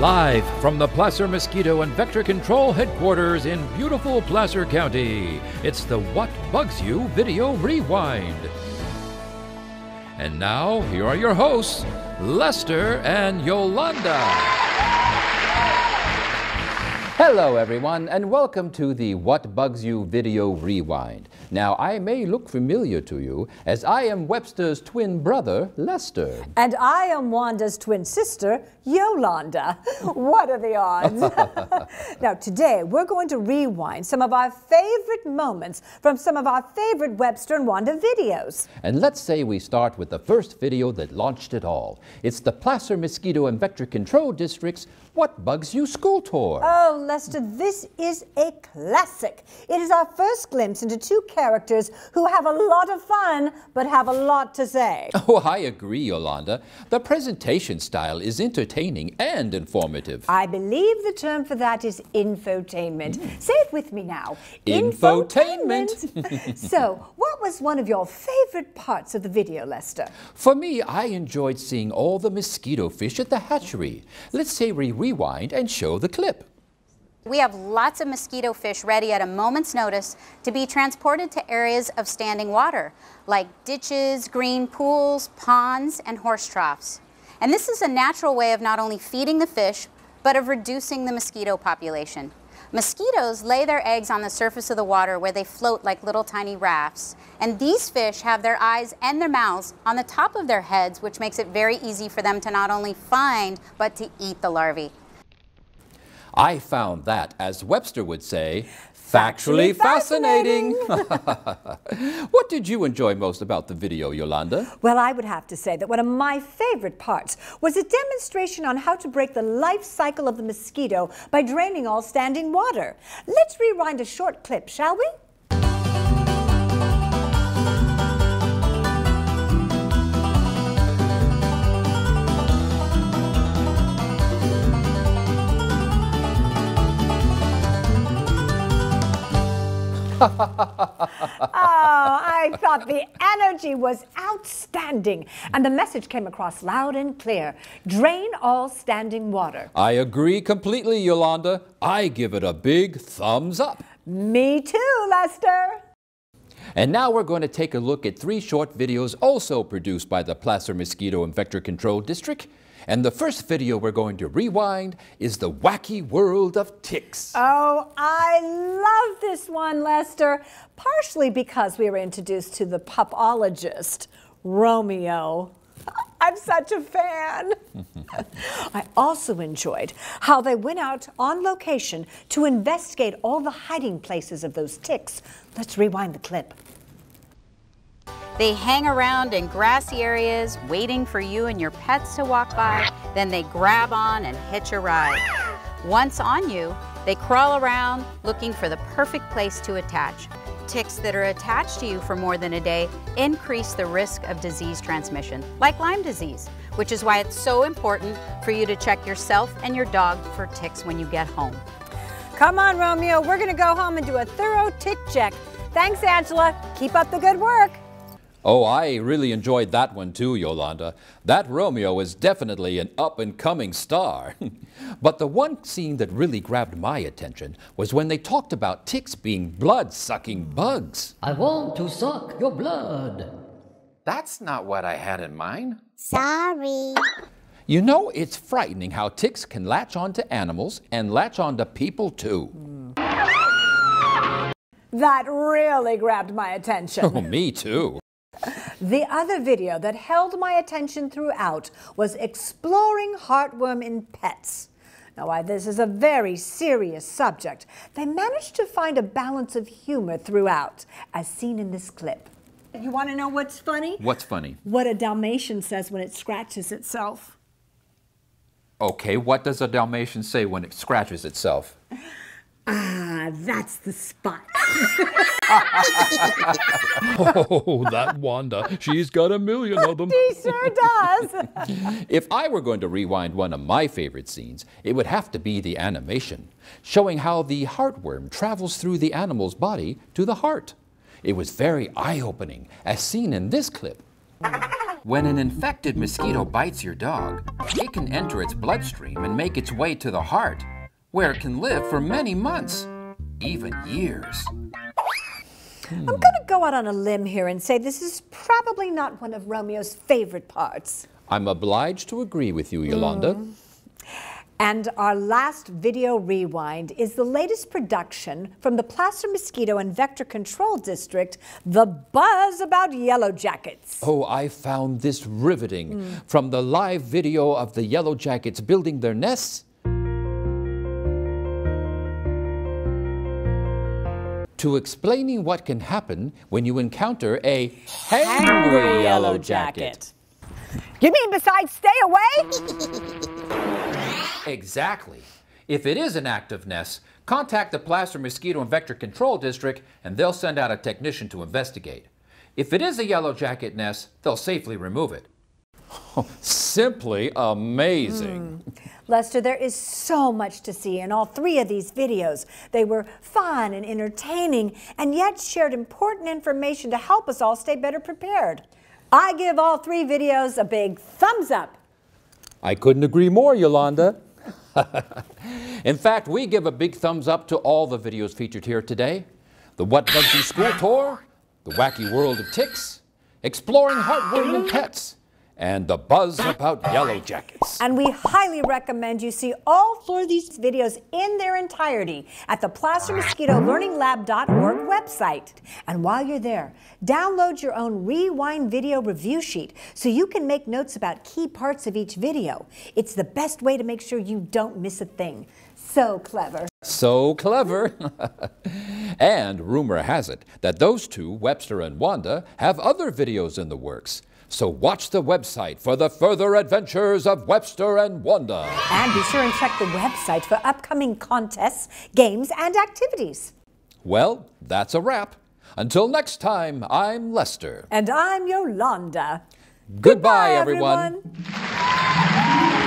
Live from the Placer Mosquito and Vector Control headquarters in beautiful Placer County, it's the What Bugs You Video Rewind. And now, here are your hosts, Lester and Yolanda. Hello, everyone, and welcome to the What Bugs You Video Rewind. Now, I may look familiar to you as I am Webster's twin brother, Lester. And I am Wanda's twin sister, Yolanda. what are the odds? now, today we're going to rewind some of our favorite moments from some of our favorite Webster and Wanda videos. And let's say we start with the first video that launched it all. It's the Placer Mosquito and Vector Control District's What Bugs You School Tour. Oh, Lester, this is a classic. It is our first glimpse into two characters who have a lot of fun, but have a lot to say. Oh, I agree, Yolanda. The presentation style is entertaining and informative. I believe the term for that is infotainment. Mm. Say it with me now. Infotainment. infotainment. so, what was one of your favorite parts of the video, Lester? For me, I enjoyed seeing all the mosquito fish at the hatchery. Let's say we rewind and show the clip. We have lots of mosquito fish ready at a moment's notice to be transported to areas of standing water, like ditches, green pools, ponds, and horse troughs. And this is a natural way of not only feeding the fish, but of reducing the mosquito population. Mosquitoes lay their eggs on the surface of the water where they float like little tiny rafts. And these fish have their eyes and their mouths on the top of their heads, which makes it very easy for them to not only find, but to eat the larvae. I found that, as Webster would say, factually, fascinating. what did you enjoy most about the video, Yolanda? Well, I would have to say that one of my favorite parts was a demonstration on how to break the life cycle of the mosquito by draining all standing water. Let's rewind a short clip, shall we? Oh, I thought the energy was outstanding. And the message came across loud and clear. Drain all standing water. I agree completely, Yolanda. I give it a big thumbs up. Me too, Lester. And now we're going to take a look at three short videos also produced by the Placer Mosquito and Vector Control District. And the first video we're going to rewind is The Wacky World of Ticks. Oh, I love this one, Lester, partially because we were introduced to the pupologist, Romeo. I'm such a fan. I also enjoyed how they went out on location to investigate all the hiding places of those ticks. Let's rewind the clip. They hang around in grassy areas waiting for you and your pets to walk by, then they grab on and hitch a ride. Once on you, they crawl around looking for the perfect place to attach. Ticks that are attached to you for more than a day increase the risk of disease transmission, like Lyme disease, which is why it's so important for you to check yourself and your dog for ticks when you get home. Come on, Romeo, we're gonna go home and do a thorough tick check. Thanks, Angela. Keep up the good work. Oh, I really enjoyed that one too, Yolanda. That Romeo is definitely an up-and-coming star. but the one scene that really grabbed my attention was when they talked about ticks being blood-sucking bugs. I want to suck your blood. That's not what I had in mind. Sorry. You know, it's frightening how ticks can latch onto animals and latch onto people too. Hmm. That really grabbed my attention. Oh, me too. The other video that held my attention throughout was Exploring Heartworm in Pets. Now, while this is a very serious subject, they managed to find a balance of humor throughout, as seen in this clip. You want to know what's funny? What's funny? What a Dalmatian says when it scratches itself. Okay, what does a Dalmatian say when it scratches itself? Ah, that's the spot. oh, that Wanda. She's got a million of them. she sure does. if I were going to rewind one of my favorite scenes, it would have to be the animation, showing how the heartworm travels through the animal's body to the heart. It was very eye-opening, as seen in this clip. When an infected mosquito bites your dog, it can enter its bloodstream and make its way to the heart, where it can live for many months, even years. I'm going to go out on a limb here and say this is probably not one of Romeo's favorite parts. I'm obliged to agree with you, Yolanda. Mm. And our last video rewind is the latest production from the Placer Mosquito and Vector Control District, The Buzz About Yellow Jackets. Oh, I found this riveting. From the live video of the Yellow Jackets building their nests to explaining what can happen when you encounter a hangry yellow jacket. You mean besides stay away? Exactly. If it is an active nest, contact the Placer Mosquito and Vector Control District and they'll send out a technician to investigate. If it is a yellow jacket nest, they'll safely remove it. Simply amazing. Hmm. Lester, there is so much to see in all three of these videos. They were fun and entertaining, and yet shared important information to help us all stay better prepared. I give all three videos a big thumbs up. I couldn't agree more, Yolanda. In fact, we give a big thumbs up to all the videos featured here today. The What Bugs You School Tour, The Wacky World of Ticks, Exploring Heartworm in Pets, and The Buzz About Yellow Jackets. And we highly recommend you see all four of these videos in their entirety at the placermosquitolearninglab.org website. And while you're there, download your own Rewind video review sheet so you can make notes about key parts of each video. It's the best way to make sure you don't miss a thing. So clever. So clever. and rumor has it that those two, Webster and Wanda, have other videos in the works. So watch the website for the further adventures of Webster and Wanda. And be sure and check the website for upcoming contests, games, and activities. Well, that's a wrap. Until next time, I'm Lester. And I'm Yolanda. Goodbye, everyone. everyone.